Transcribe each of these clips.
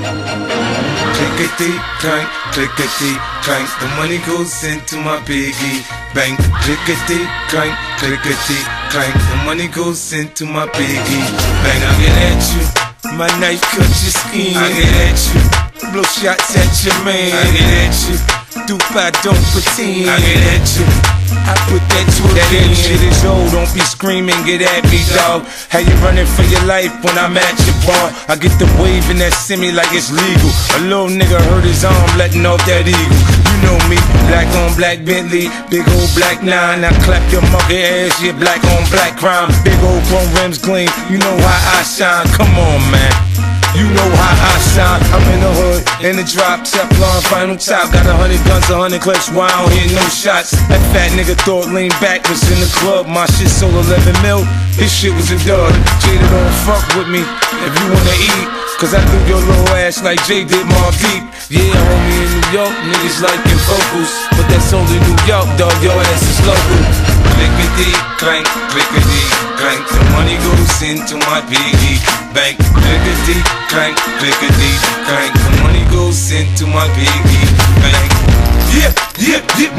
Clickety clank, clickety clank. The money goes into my piggy bank. Clickety clank, clickety clank. The money goes into my piggy bank. I get at you, my knife cut your skin. I get at you, blow shots at your man. I get at you, dupe I don't pretend. I get at you. I put that That shit is old, don't be screaming, get at me, dog. How you running for your life when I'm at your bar? I get the wave and that semi like it's legal. A little nigga hurt his arm, letting off that eagle. You know me, black on black Bentley, big old black nine. I clap your monkey ass, yeah, black on black crime. Big old chrome rims gleam, you know how I shine. Come on, man. You know how I shine. I'm in the hood, in the drop, Teflon, final top. Got a hundred guns, a hundred clips. Why I don't hear no shots? That fat nigga thought lean back was in the club. My shit sold 11 mil. His shit was a dud. Jada don't fuck with me if you wanna eat. Cause I threw your little ass like Jay did Mobb Deep. Yeah, homie in New York, niggas liking vocals. But that's only New York, dog. Your ass is local. Clickety clank, clickety clank. The money goes into my piggy bank. Clickety clank, clickety clank. The money goes into my piggy bank. Yeah, yeah, yeah,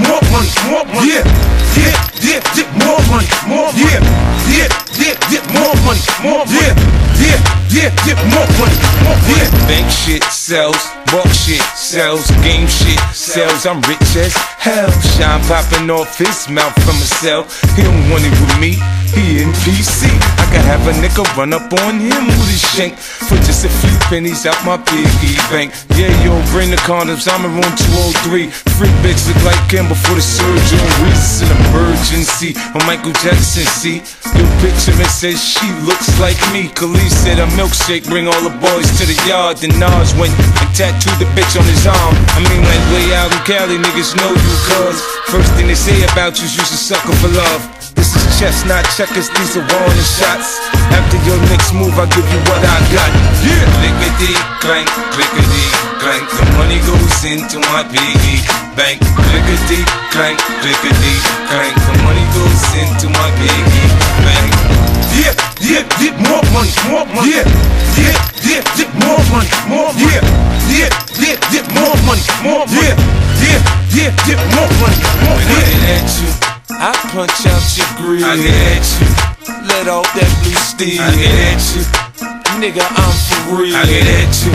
yeah, more money, more money. Yeah. Bank shit sells, walk shit sells, game shit sells. I'm rich as hell. Shyne popping off his mouth from a cell. He don't want it with me. He in PC. I can have a nigga run up on him with a shank for just a few pennies out my piggy bank. Yeah, yo, bring the condoms. I'm in room 203. Freak bitch look like him before the surgery. An emergency. On Michael Jackson, see. Your picture and says she looks like me. Kelis said a milkshake bring all the boys to the yard. Then Nas went and tattooed the bitch on his arm. I mean, like way out in Cali, niggas know you cuz. First thing they say about you is you's a sucker for love. This is chess, not checkers, these are warning shots. After your next move, I'll give you what I got. Yeah! Clickety clank, clickety clank. The money goes into my piggy bank. Clickety clank, clickety clank. The money goes into my piggy bank. Money, more money. Yeah, yeah, yeah, yeah, more money, more When I money. get at you, I punch out your grill. I get at you. Let off that blue steel. I get at you. Nigga, I'm for real. I get at you.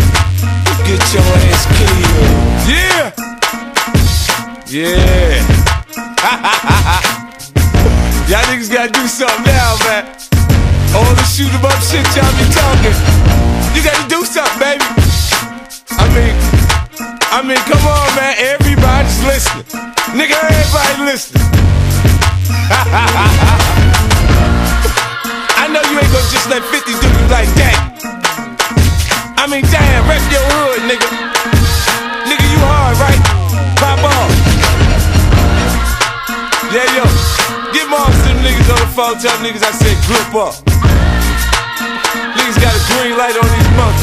Get your ass killed. Yeah. Yeah. Y'all niggas gotta do something now, man. All the shoot 'em up shit y'all be talking. You gotta do something, baby. I mean, I mean, come on, man. Everybody's listening. Nigga, everybody listening. I know you ain't gonna just let 50 do you like that. I mean, damn, rest your hood, nigga. Nigga, you hard, right? Pop off. Yeah, yo. Get more to them niggas on the phone. Tell niggas I said group up. Niggas got a green light on these monkeys.